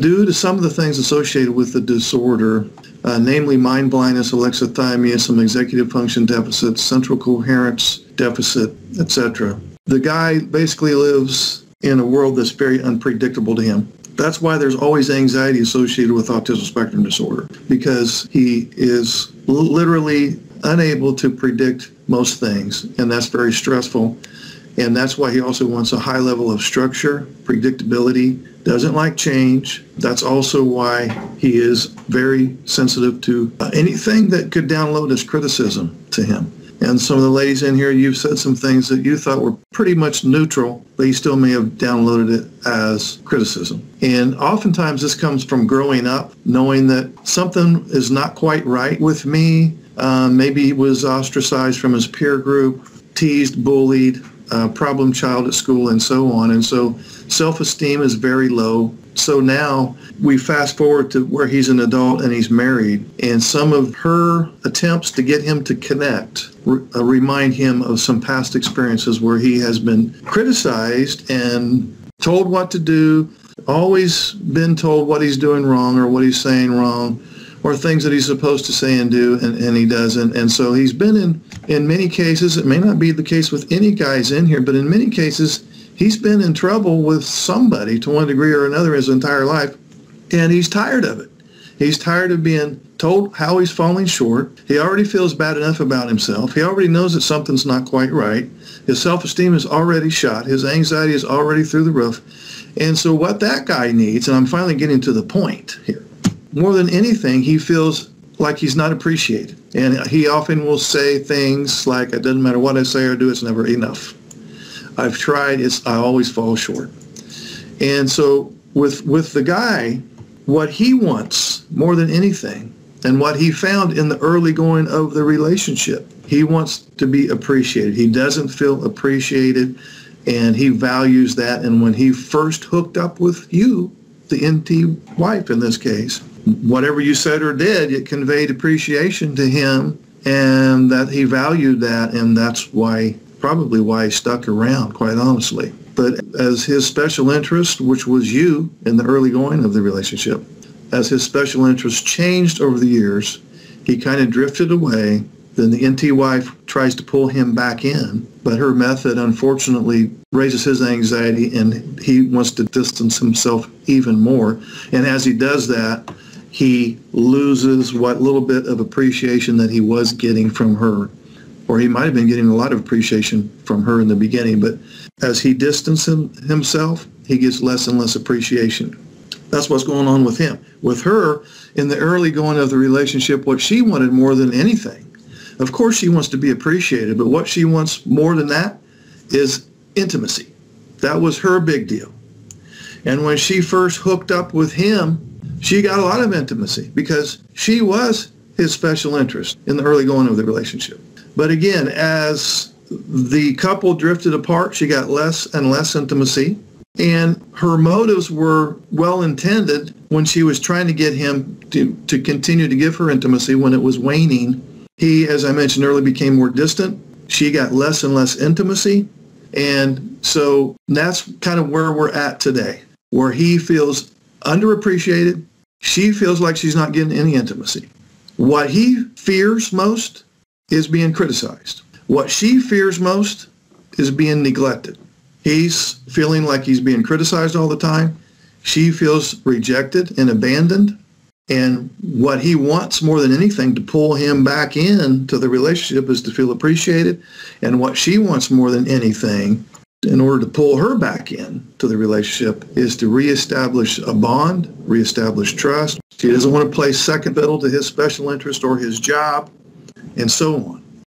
Due to some of the things associated with the disorder, uh, namely mind blindness, alexithymia, some executive function deficits, central coherence deficit, etc. The guy basically lives in a world that's very unpredictable to him. That's why there's always anxiety associated with autism spectrum disorder because he is literally unable to predict most things, and that's very stressful. And that's why he also wants a high level of structure, predictability, doesn't like change. That's also why he is very sensitive to uh, anything that could download as criticism to him. And some of the ladies in here, you've said some things that you thought were pretty much neutral, but you still may have downloaded it as criticism. And oftentimes this comes from growing up, knowing that something is not quite right with me. Um, maybe he was ostracized from his peer group, teased, bullied, uh, problem child at school, and so on. And so self-esteem is very low. So now we fast forward to where he's an adult and he's married, and some of her attempts to get him to connect re- uh, remind him of some past experiences where he has been criticized and told what to do, always been told what he's doing wrong or what he's saying wrong, or things that he's supposed to say and do and, and he doesn't. And so he's been in, in many cases, it may not be the case with any guys in here, but in many cases, he's been in trouble with somebody to one degree or another his entire life, and he's tired of it. He's tired of being told how he's falling short. He already feels bad enough about himself. He already knows that something's not quite right. His self-esteem is already shot. His anxiety is already through the roof. And so what that guy needs, and I'm finally getting to the point here, more than anything, he feels like he's not appreciated. And he often will say things like, it doesn't matter what I say or do, it's never enough. I've tried, it's, I always fall short. And so with, with the guy, what he wants more than anything and what he found in the early going of the relationship, he wants to be appreciated. He doesn't feel appreciated and he values that. And when he first hooked up with you, the NT wife in this case, whatever you said or did, it conveyed appreciation to him and that he valued that. And that's why probably why he stuck around, quite honestly. But as his special interest, which was you in the early going of the relationship, as his special interest changed over the years, he kind of drifted away. Then the NT wife tries to pull him back in, but her method unfortunately raises his anxiety and he wants to distance himself even more. And as he does that, he loses what little bit of appreciation that he was getting from her or he might have been getting a lot of appreciation from her in the beginning, but as he distances himself, he gets less and less appreciation. That's what's going on with him. With her, in the early going of the relationship, what she wanted more than anything, of course she wants to be appreciated, but what she wants more than that is intimacy. That was her big deal. And when she first hooked up with him, she got a lot of intimacy because she was his special interest in the early going of the relationship. But again, as the couple drifted apart, she got less and less intimacy. And her motives were well intended when she was trying to get him to, to continue to give her intimacy when it was waning. He, as I mentioned earlier, became more distant. She got less and less intimacy. And so that's kind of where we're at today, where he feels underappreciated. She feels like she's not getting any intimacy. What he fears most is being criticized. What she fears most is being neglected. He's feeling like he's being criticized all the time. She feels rejected and abandoned. And what he wants more than anything to pull him back in to the relationship is to feel appreciated. And what she wants more than anything in order to pull her back in to the relationship is to reestablish a bond, reestablish trust. She doesn't want to play second fiddle to his special interest or his job and so on.